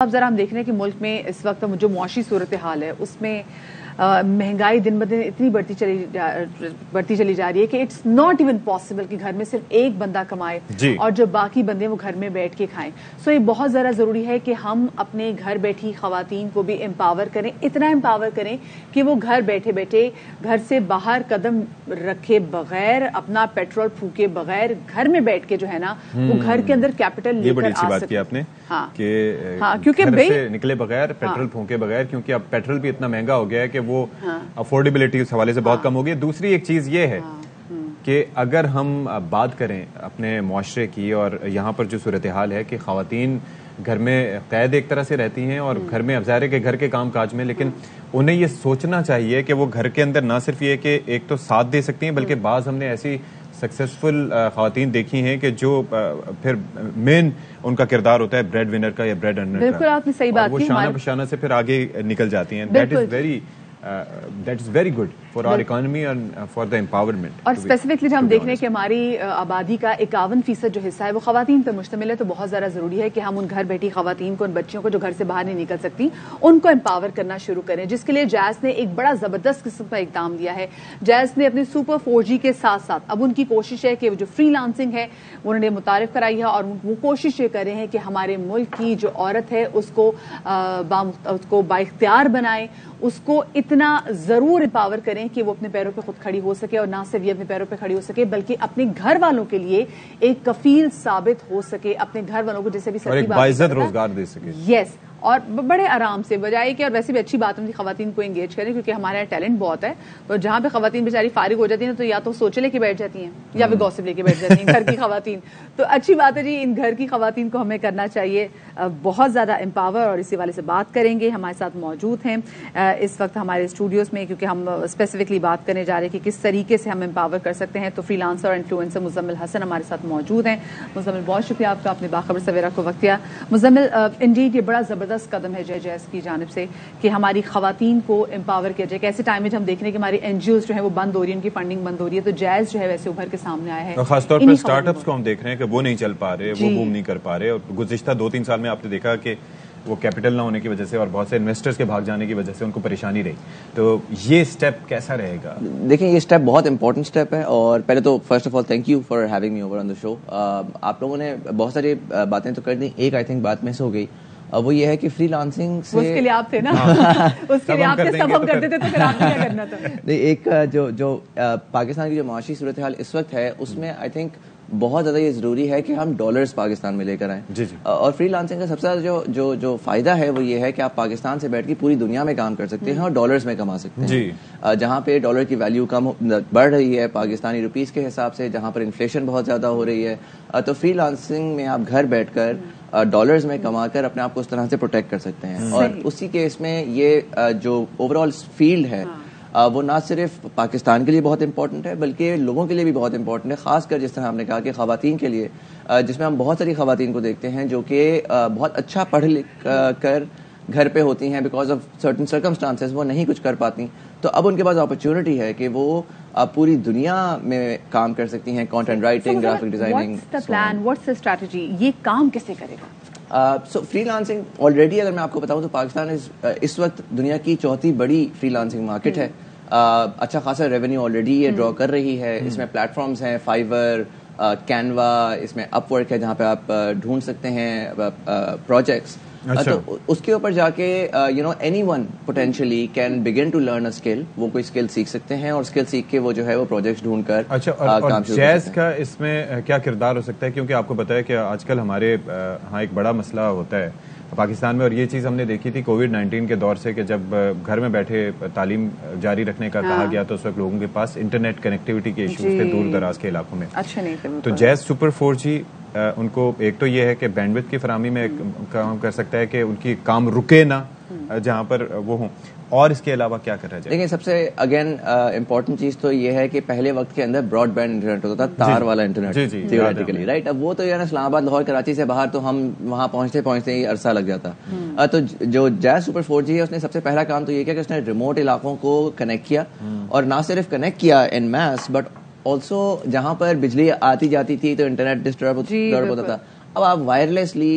अब जरा हम देख रहे हैं कि मुल्क में इस वक्त जो मुआशी सूरत हाल है, उसमें महँगाई दिन ब दिन इतनी बढ़ती चली बढ़ती चली जा रही है कि इट्स नॉट इवन पॉसिबल कि घर में सिर्फ़ एक बंदा कमाए और जो बाकी बंदे वो घर में बैठ के खाएँ। सो ये बहुत ज़्यादा ज़रूरी है कि हम अपने घर बैठी खातन को भी एम्पावर करें इतना एम्पावर करें कि वो घर बैठे बैठे घर से बाहर कदम रखे बगैर अपना पेट्रोल फूके बगैर घर में बैठ के जो है ना वो हम्म। घर के अंदर कैपिटल लेकर आ सकते आपने हाँ। कि हाँ क्योंकि निकले बगैर पेट्रोल हाँ, फूके बगैर क्योंकि अब पेट्रोल भी इतना महँगा हो गया है कि वो अफोर्डेबिलिटी उस हवाले से बहुत हाँ। कम हो गई दूसरी एक चीज़ ये है हाँ, हम्म। कि अगर हम बात करें अपने मुआरे की और यहाँ पर जो सूरत हाल है कि खातन घर में कैद एक तरह से रहती हैं और हम्म। घर में अफजारे के घर के काम काज में लेकिन हम्म। उन्हें ये सोचना चाहिए कि वो घर के अंदर ना सिर्फ़ ये कि एक तो साथ दे सकती हैं बल्कि बाज हमने ऐसी सक्सेसफुल खातन देखी हैं कि जो फिर मेन उनका किरदार होता है ब्रेड विनर का या ब्रेड अर्नर का बिल्कुल आपने सही बात वो शाना पशाना से फिर आगे निकल जाती हैं that is very that is very good for our economy and for the empowerment और स्पेसिफिकली हम देख रहे हैं कि हमारी आबादी का इक्यावन फ़ीसद जो हिस्सा है वो खातन पर मुश्तमिल है तो बहुत ज़्यादा ज़रूरी है कि हम उन घर बैठी खातन को उन बच्चियों को जो घर से बाहर नहीं निकल सकती उनको एम्पावर करना शुरू करें। जिसके लिए जैस ने एक बड़ा ज़बरदस्त किस्म का इकदाम दिया है। जैस ने अपने सुपर फोर जी के साथ साथ अब उनकी कोशिश है कि जो फ्री लांसिंग है उन्होंने मुतारफ कराई है और वो कोशिश ये कर रहे हैं कि हमारे मुल्क की जो औरत है उसको उसको बाइख्तियार बनाए उसको इतना ज़रूर इम्पावर करें कि वो अपने पैरों पे खुद खड़ी हो सके और ना सिर्फ़ ये अपने पैरों पे खड़ी हो सके बल्कि अपने घर वालों के लिए एक कफील साबित हो सके अपने घर वालों को जैसे भी रोज़गार दे सके। यस और बड़े आराम से बजाय कि और वैसे भी अच्छी बात होती खातन को एंगेज करें क्योंकि हमारे यहाँ टैलेंट बहुत है। तो जहाँ पे खातन बेचारी फारिग हो जाती है तो या तो सोचे लेके बैठ जाती हैं या फिर गौसिप लेके बैठ जाती हैं घर की खातन तो अच्छी बात है जी इन घर की खातन को हमें करना चाहिए। बहुत ज़्यादा एम्पावर और इसी वाले से बात करेंगे। हमारे साथ मौजूद हैं। इस वक्त हमारे स्टूडियोज में क्योंकि हम स्पेसिफिकली बात करने जा रहे हैं कि किस तरीके से हम एम्पावर कर सकते हैं। तो फ्री लांसर और इन्फ्लुएंसर मुजम्मिल हसन हमारे साथ मौजूद हैं। मुजम्मिल बहुत शुक्रिया आपका अपने बाखबर सवेरा को वक्त दिया। मुजम्मिल इंडीड ये बड़ा ज़बरदस्त कदम है जय जैस की जानब से कि हमारी खातन को एम्पावर किया जाए। ऐसे टाइम में हम देख रहे हैं कि हमारी एनजीओ जो है वो बंद हो रही है उनकी फंडिंग बंद हो रही है तो जैज जो है वैसे उभर के सामने आया है। खासतौर पर स्टार्टअप्स को हम देख रहे हैं कि वो नहीं चल पा रहे वो बूम नहीं कर पा रहे। और गुजशत दो तीन साल में आपने देखा कि वो कैपिटल ना होने की वजह से और बहुत से इन्वेस्टर्स के भाग जाने की वजह से उनको परेशानी रही। तो ये स्टेप कैसा रहेगा? देखिए ये स्टेप बहुत इंपॉर्टेंट स्टेप है और पहले तो first of all thank you for having me over on the show आप लोगों ने बहुत सारी बातें तो कर दी। एक आई थिंक बात मिस हो गई। अब वो ये है कि फ्री लांसिंग से उसके लिए आप थे ना? हाँ। उसके लिए आप सब हम तो करते थे तो फिर आपने क्या करना था? नहीं एक जो जो पाकिस्तान की जो माशी सूरत हाल इस वक्त है उसमें आई थिंक बहुत ज़्यादा ये ज़रूरी है कि हम डॉलर्स पाकिस्तान में लेकर आए। जी जी। और फ्री लांसिंग का सबसे ज़्यादा जो जो जो फ़ायदा है वो ये है कि आप पाकिस्तान से बैठ के पूरी दुनिया में काम कर सकते हैं और डॉलर्स में कमा सकते हैं। जी। जहाँ पे डॉलर की वैल्यू कम बढ़ रही है पाकिस्तानी रुपीज़ के हिसाब से जहाँ पर इन्फ्लेशन बहुत ज़्यादा हो रही है तो फ्री लांसिंग में आप घर बैठ कर डॉलर्स में कमाकर अपने आप को उस तरह से प्रोटेक्ट कर सकते हैं। और उसी केस में ये जो ओवरऑल फ़ील्ड है हाँ। वो ना सिर्फ़ पाकिस्तान के लिए बहुत इंपॉर्टेंट है बल्कि लोगों के लिए भी बहुत इंपॉर्टेंट है खासकर जिस तरह हमने कहा कि खातन के लिए। जिसमें हम बहुत सारी खातन को देखते हैं जो कि बहुत अच्छा पढ़ लिख कर घर पे होती हैं बिकॉज़ ऑफ़ सर्टन सर्कमस्टांसेस वो नहीं कुछ कर पाती। तो अब उनके पास अपॉर्चुनिटी है कि वो पूरी दुनिया में काम कर सकती हैं content writing graphic designing plan what's the strategy ये काम कैसे करेगा? सो फ्री लांसिंग ऑलरेडी अगर मैं आपको बताऊँ तो पाकिस्तान इस, इस वक्त दुनिया की चौथी बड़ी फ्री लांसिंग मार्केट है uh, अच्छा खासा रेवेन्यू ऑलरेडी ये ड्रॉ हम्म। कर रही है। हम्म। इसमें प्लेटफॉर्म्स हैं फाइवर कैनवा इसमें अपवर्क है जहाँ पे आप ढूंढ सकते हैं प्रोजेक्ट्स अच्छा। तो उसके ऊपर जाके you know anyone potentially can begin to learn a skill वो कोई स्किल सीख सकते हैं और स्किल सीख के वो जो है वो प्रोजेक्ट ढूंढ कर अच्छा और, और जैज का इसमें क्या किरदार हो सकता है? क्योंकि आपको बताया कि आजकल हमारे यहाँ एक बड़ा मसला होता है पाकिस्तान में। और ये चीज़ हमने देखी थी कोविड 19 के दौर से कि जब घर में बैठे तालीम जारी रखने का हाँ। कहा गया तो उस वक्त लोगों के पास इंटरनेट कनेक्टिविटी के इश्यूज़ थे दूर दराज के इलाकों में। अच्छा नहीं तो जैज सुपर फोर जी उनको एक तो ये है कि बैंडविथ की फरामी में काम कर सकता है कि उनकी काम रुके ना। जहाँ पर वो हों और इसके अलावा क्या कर रहा है देखिए सबसे अगेन इम्पोर्टेंट चीज़ तो ये है कि पहले वक्त के अंदर ब्रॉडबैंड इंटरनेट होता था तार वाला इंटरनेट थियोरेटिकली राइट अब वो तो यार इस्लामाबाद लाहौर कराची से बाहर तो हम वहाँ पहुँचते पहुँचते ही अरसा लग जाता हम्म। तो जो जैज सुपर फोर जी है उसने सबसे पहला काम तो ये किया कि उसने रिमोट इलाकों को कनेक्ट किया हम्म। और ना सिर्फ़ कनेक्ट किया इन मैस बट ऑल्सो जहाँ पर बिजली आती जाती थी तो इंटरनेट डिस्टर्ब होता था। अब आप wirelessly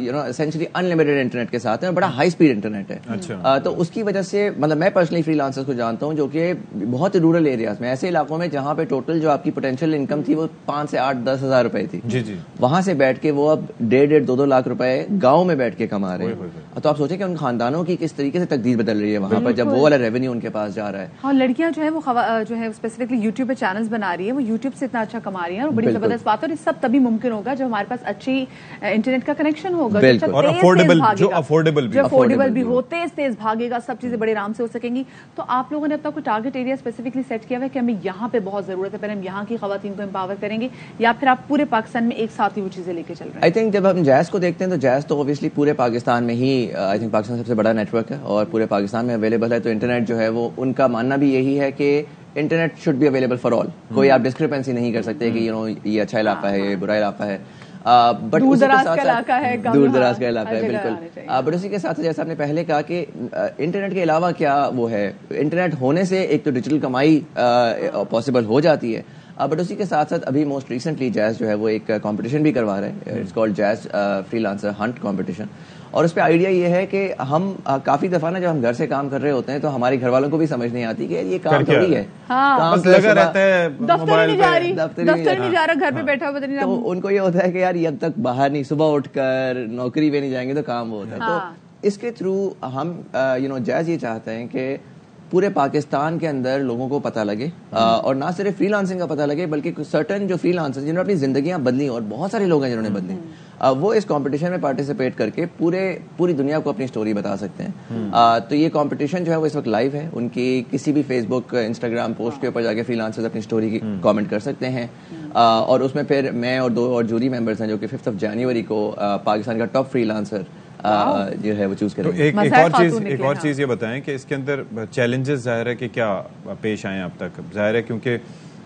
you know essentially unlimited internet के साथ हैं और बड़ा हाई स्पीड इंटरनेट है। अच्छा। uh, तो उसकी वजह से मतलब मैं पर्सनली फ्रीलांसर्स को जानता हूँ जो कि बहुत रूरल एरियाज़ में ऐसे इलाकों में जहाँ पे टोटल जो आपकी पोटेंशियल इनकम थी वो पाँच से आठ दस हज़ार रुपए थी। जी जी। वहाँ से बैठ के वो अब डेढ़ डेढ़ दो दो लाख रुपए गाँव में बैठ के कमा रहे हैं। तो आप सोचे कि उन खानदानों की किस तरीके से तकदीर बदल रही है वहाँ पर जब वो वाला रेवेन्यू उनके पास जा रहा है। हाँ लड़कियाँ जो है वो जो है स्पेसिफिकली यूट्यूब पे चैनल्स बना रही है वो यूट्यूब से इतना अच्छा कमा रही है और बड़ी ज़बरदस्त बात है और सब तभी मुमकिन होगा जब हमारे पास अच्छी इंटरनेट का कनेक्शन होगा जो अच्छा और भागेगा। जो affordable भी अफोर्डेबल भी हो। तेज तेज भागेगा सब चीज़ें बड़े आराम से हो सकेंगी। तो आप लोगों ने अपना कोई टारगेट एरिया स्पेसिफिकली सेट किया हुआ है कि हमें यहाँ पे बहुत ज़रूरत है पहले हम यहाँ की खातन को एम्पावर करेंगे या फिर आप पूरे पाकिस्तान में एक साथ ही वो चीज़ें लेके चल रहे हैं? आई थिंक जब हम जैज को देखते हैं तो जैस तो ऑब्वियसली पूरे पाकिस्तान में ही आई थिंक पाकिस्तान सबसे बड़ा नेटवर्क है और पूरे पाकिस्तान में अवेलेबल है तो इंटरनेट जो है वो उनका मानना भी यही है कि internet should be available for all कोई आप डिस्क्रिपेंसी नहीं कर सकते कि यू नो ये अच्छा इलाका है ये बुरा इलाका है। बट दूर दराज का इलाका है, दूर दराज का इलाका है बिल्कुल। बट उसी के साथ जैसे आपने पहले कहा कि इंटरनेट के अलावा क्या वो है? इंटरनेट होने से एक तो डिजिटल कमाई पॉसिबल हो जाती है। बट उसी के साथ साथ अभी मोस्ट रिसेंटली जैज जो है वो एक कंपटीशन भी करवा रहे हैं। It's called Jazz freelancer hunt competition और उस पर आइडिया ये है कि हम काफ़ी दफ़ा ना जब हम घर से काम कर रहे होते हैं तो हमारे घर वालों को भी समझ नहीं आती कि ये काम कर थोड़ी है? है। हाँ। काम बस है लगा सुबह- रहता है दफ्तर ही मोबाइल नहीं जा पे रही। दफ्तर ही नहीं दफ्तर जा नहीं जा रहा घर पे बैठा हुआ उनको ये होता है कि यार ये अब तक बाहर नहीं सुबह उठकर नौकरी पे नहीं जाएँगे तो काम वो होता है। हाँ। तो इसके थ्रू हम यू नो जैज ये चाहते हैं कि पूरे पाकिस्तान के अंदर लोगों को पता लगे अ, और ना सिर्फ़ फ्रीलांसिंग का पता लगे बल्कि सर्टन जो फ्रीलांसर जिन्होंने अपनी जिंदगियाँ बदली और बहुत सारे लोग हैं जिन्होंने बदली। अ, वो इस कंपटीशन में पार्टिसिपेट करके पूरे पूरी दुनिया को अपनी स्टोरी बता सकते हैं। अ, तो ये कंपटीशन जो है वो इस वक्त लाइव है। उनकी किसी भी फेसबुक इंस्टाग्राम पोस्ट के ऊपर जाके फ्रीलांसर्स अपनी स्टोरी की कमेंट कर सकते हैं। अ, और उसमें फिर मैं और दो और जूरी मेंबर्स हैं जो कि फिफ्थ ऑफ़ जनवरी को पाकिस्तान का टॉप फ्रीलांसर जो है वो चूज़ तो करेंगे। एक एक और चीज़ एक और हाँ। चीज़ ये बताएँ कि इसके अंदर चैलेंजेस ज़ाहिर है कि क्या पेश आए हैं अब तक? ज़ाहिर है क्योंकि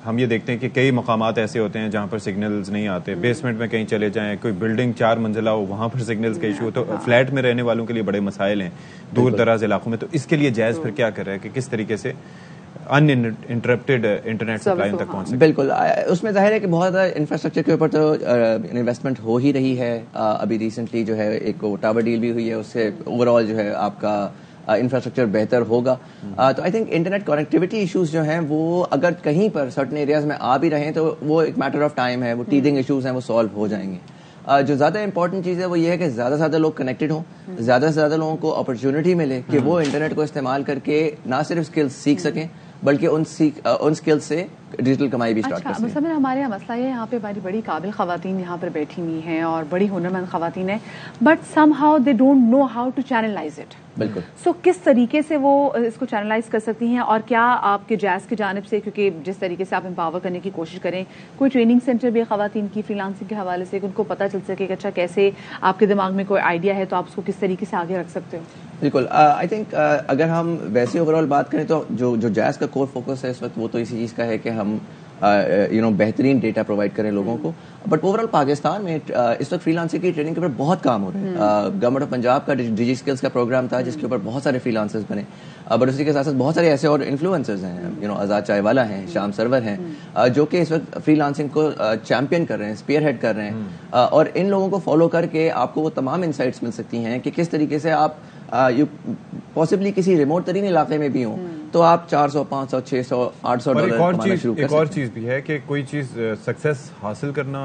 हम ये देखते हैं कि कई मकाम ऐसे होते हैं जहाँ पर सिग्नल्स नहीं आते। बेसमेंट में कहीं चले जाएँ कोई बिल्डिंग चार मंजिला हो वहाँ पर सिग्नल्स का इशू हो तो फ्लैट में रहने वालों के लिए बड़े मसाइल हैं दूर दराज इलाकों में। तो इसके लिए जायज़ फिर क्या कर रहा है कि किस तरीके से अनइंटरप्टेड इंटरनेट सप्लाई तक पहुँच बिल्कुल उसमें ज़ाहिर है कि बहुत ज़्यादा इंफ्रास्ट्रक्चर के ऊपर तो इन्वेस्टमेंट हो ही रही है। अभी रिसेंटली जो है एक टावर डील भी हुई है उससे ओवरऑल जो है आपका इंफ्रास्ट्रक्चर बेहतर होगा। तो I think internet connectivity issues जो हैं वो अगर कहीं पर सर्टन एरियाज़ में आ भी रहे हैं तो वो एक मैटर ऑफ़ टाइम है वो टीदिंग इश्यूज़ हैं वो सॉल्व हो जाएँगे। जो ज़्यादा इंपॉर्टेंट चीज़ है वो ये है कि ज़्यादा से ज़्यादा लोग कनेक्टेड हों ज़्यादा से ज़्यादा लोगों को अपॉर्चुनिटी मिले कि वो इंटरनेट को इस्तेमाल करके ना सिर्फ़ स्किल्स सीख सकें बल्कि उन सीख उन स्किल्स से डिजिटल कमाई भी स्टार्ट अच्छा कर हमारे यहाँ मसला ये है, यहाँ पे हमारी बड़ी काबिल खातन यहाँ पर बैठी हुई हैं और बड़ी हुनरमंद खातन हैं but somehow they don't know how to channelize it बिल्कुल। सो so, किस तरीके से वो इसको चैनलाइज कर सकती हैं और क्या आपके जैज की जानब से क्योंकि जिस तरीके से आप एम्पावर करने की कोशिश करें कोई ट्रेनिंग सेंटर भी खातन की फ्रीलांसिंग के हवाले से उनको पता चल सके कि अच्छा कैसे आपके दिमाग में कोई आइडिया है तो आप उसको किस तरीके से आगे रख सकते हो? बिल्कुल। आई थिंक अगर हम वैसे ओवरऑल बात करें तो जो जो जैज का कोर फोकस है इस वक्त वो तो इसी चीज़ का है कि हम यू नो बेहतरीन डेटा प्रोवाइड करें लोगों को। बट ओवरऑल पाकिस्तान में इस वक्त फ्रीलांसिंग की ट्रेनिंग के ऊपर बहुत काम हो रहा है। गवर्नमेंट ऑफ़ पंजाब का डिजी स्किल्स का प्रोग्राम था जिसके ऊपर बहुत सारे फ्रीलांसर्स बने। बट उसी के साथ साथ बहुत सारे ऐसे और इन्फ्लुएंसर्स हैं। यू नो आज़ाद चायवाला हैं शाम सरवर हैं uh, जो कि इस वक्त फ्रीलांसिंग को चैंपियन कर रहे हैं स्पेयर हेड कर रहे हैं। uh, और इन लोगों को फॉलो करके आपको वो तमाम इंसाइट्स मिल सकती हैं कि किस तरीके से आप यू पॉसिबली किसी रिमोट तरीन इलाके में भी हो तो आप 400 500 600 800 और डॉलर कमाना चीज़ शुरू कर एक और चीज़ भी है कि कोई चीज़ सक्सेस हासिल करना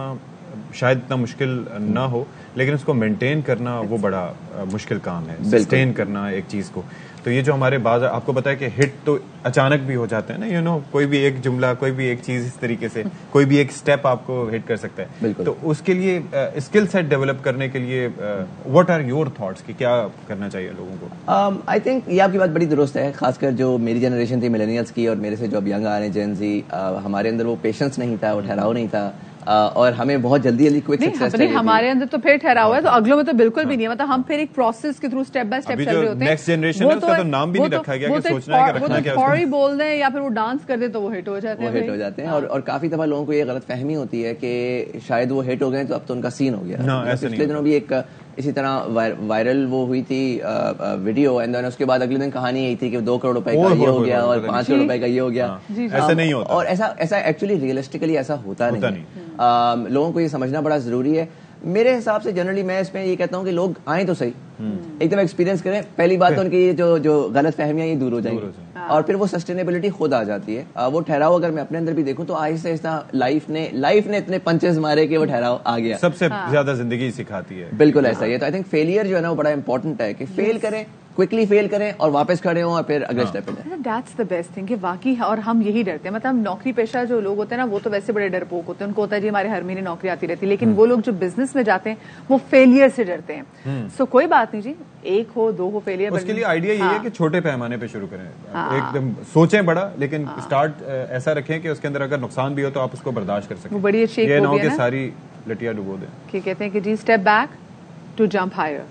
शायद इतना मुश्किल ना हो लेकिन उसको मेंटेन करना वो बड़ा मुश्किल काम है। सस्टेन करना एक चीज़ को। तो ये जो हमारे बाज आपको पता है कि हिट तो अचानक भी हो जाते हैं ना यू नो कोई भी एक जुमला कोई भी एक चीज़ इस तरीके से कोई भी एक स्टेप आपको हिट कर सकता है। तो उसके लिए स्किल सेट डेवलप करने के लिए व्हाट आर योर थॉट्स कि क्या करना चाहिए लोगों को? आई um, थिंक ये आपकी बात बड़ी दुरुस्त है खासकर जो मेरी जनरेशन थी मिलेनियल्स की और मेरे से जो अब यंग आ रहे हैं जेन जी हमारे अंदर वो पेशेंस नहीं था वो ठहराव नहीं था। और हमें बहुत जल्दी जल्दी क्विक नहीं सक्सेस चाहिए हमारे अंदर तो फिर ठहरा हुआ है तो अगलों में तो बिल्कुल भी नहीं है। मतलब हम फिर एक प्रोसेस के थ्रू स्टेप बाय स्टेप चल रहे होते हैं। नेक्स्ट जनरेशन है, उसका तो नाम भी नहीं रखा गया कि तो सोचना है कि रखना तो क्या है बोल दें या फिर वो डांस कर दे तो वो हिट हो जाते वो हैं हिट हो जाते हैं। और और काफ़ी दफ़ा लोगों को ये गलत फहमी होती है कि शायद वो हिट हो गए तो अब तो उनका सीन हो गया। ना, ऐसे नहीं पिछले दिनों भी एक इसी तरह वाय- वायरल वो हुई थी वीडियो एंड देन उसके बाद अगले दिन कहानी यही थी कि दो करोड़ रुपए का ये हो गया और पाँच करोड़ रुपए का ये हो गया। ऐसा ऐसे नहीं होता। और ऐसा ऐसा एक्चुअली रियलिस्टिकली ऐसा होता होता नहीं लोगों को ये समझना बड़ा ज़रूरी है मेरे हिसाब से जनरली मैं इसमें ये कहता हूँ कि लोग आए तो सही। एकदम एक्सपीरियंस करें। पहली बात तो उनकी ये जो जो गलत फहमियाँ ये दूर हो जाएँगी। और फिर वो सस्टेनेबिलिटी खुद आ जाती है। वो ठहराव अगर मैं अपने अंदर भी देखूँ तो आहिस्ता आहिस्ता लाइफ ने लाइफ ने इतने पंचेस मारे कि वो ठहराव आ गया। सबसे ज़्यादा ज़िंदगी सिखाती है। बिल्कुल ऐसा ही। है तो आई थिंक फेलियर जो है ना वो बड़ा इंपॉर्टेंट है कि फेल करें क्विकली फेल करें और वापस खड़े हों और फिर अगले स्टेप पे जाएँ। दैट्स द बेस्ट थिंग कि वाकई और हम यही डरते हैं। मतलब नौकरी पेशा जो लोग होते हैं ना वो तो वैसे बड़े डरपोक होते हैं। उनको होता है जी हमारे हर महीने नौकरी आती रहती है। लेकिन वो लोग जो बिज़नेस में जाते हैं वो फेलियर से डरते हैं। सो कोई बात नहीं जी एक हो दो हो फेलियर उसके लिए आइडिया ये है कि छोटे पैमाने पे शुरू करें। एकदम सोचें बड़ा लेकिन स्टार्ट ऐसा रखें कि उसके अंदर अगर नुकसान भी हो तो आप उसको बर्दाश्त कर सकें। वो बड़ी अच्छी ये ना हो कि सारी लटिया डुबो दें। कि कहते हैं कि जी step back to jump higher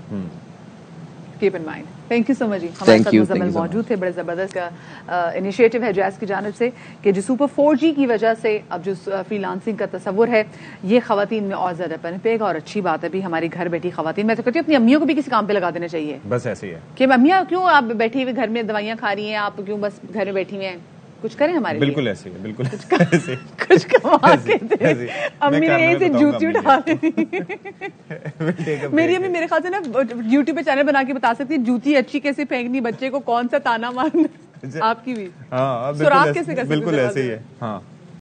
keep in mind thank you so much जी. हमारे साथ मुजम्मिल मौजूद थे बड़े ज़बरदस्त का इनिशिएटिव है जैस की जानब से कि जो सुपर फोर जी की वजह से अब जो फ्री लांसिंग का तस्वर है ये खातन में और ज़्यादा पनपेगा और अच्छी बात है भी हमारी घर बैठी खातन मैं तो कहती हूँ अपनी अम्मियों को भी किसी काम पे लगा देना चाहिए। बस ऐसे ही है। कि अम्मिया क्यों आप बैठी हुई घर में दवाइयाँ खा रही हैं आप क्यों बस घर में बैठी हुई हैं? कुछ करें हमारे लिए? बिल्कुल ऐसे ही है बिल्कुल। ऐसे कुछ कमा के ऐसे- दे अम्मी ने यहीं से जूती उठा ली मेरी अम्मी मेरे ख्याल से ना यूट्यूब पे चैनल बना के बता सकती है जूती अच्छी कैसे फेंकनी बच्चे को कौन सा ताना मारना आपकी भी। हाँ बिल्कुल सुराख ऐसे- कैसे कर बिल्कुल ऐसे ही है हाँ।